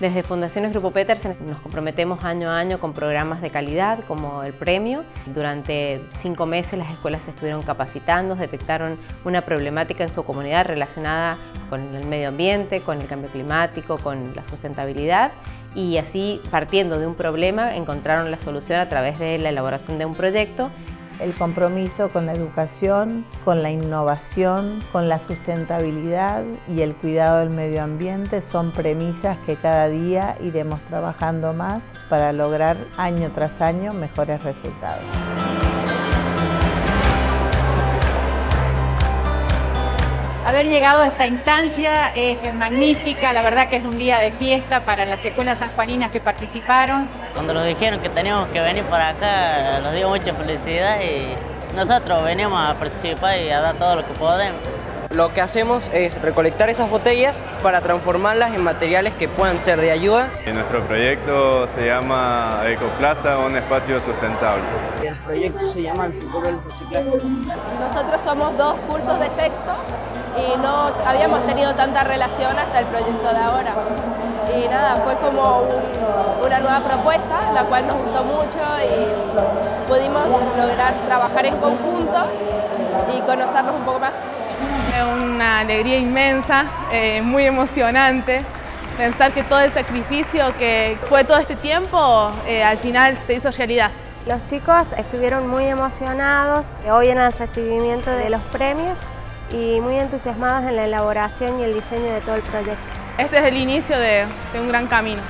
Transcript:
Desde Fundaciones Grupo Petersen nos comprometemos año a año con programas de calidad como el premio. Durante cinco meses las escuelas se estuvieron capacitando, detectaron una problemática en su comunidad relacionada con el medio ambiente, con el cambio climático, con la sustentabilidad y así partiendo de un problema encontraron la solución a través de la elaboración de un proyecto el compromiso con la educación, con la innovación, con la sustentabilidad y el cuidado del medio ambiente son premisas que cada día iremos trabajando más para lograr año tras año mejores resultados. Haber llegado a esta instancia es magnífica, la verdad que es un día de fiesta para las escuelas sanjuaninas que participaron. Cuando nos dijeron que teníamos que venir para acá, nos dio mucha felicidad y nosotros venimos a participar y a dar todo lo que podemos. Lo que hacemos es recolectar esas botellas para transformarlas en materiales que puedan ser de ayuda. Nuestro proyecto se llama Ecoplaza, un espacio sustentable. El proyecto se llama El futuro del reciclaje. Nosotros somos dos cursos de sexto y no habíamos tenido tanta relación hasta el proyecto de ahora. Y nada, fue como una nueva propuesta, la cual nos gustó mucho y pudimos lograr trabajar en conjunto y conocernos un poco más. Es una alegría inmensa, eh, muy emocionante. Pensar que todo el sacrificio que fue todo este tiempo, eh, al final se hizo realidad. Los chicos estuvieron muy emocionados hoy en el recibimiento de los premios y muy entusiasmados en la elaboración y el diseño de todo el proyecto. Este es el inicio de un gran camino.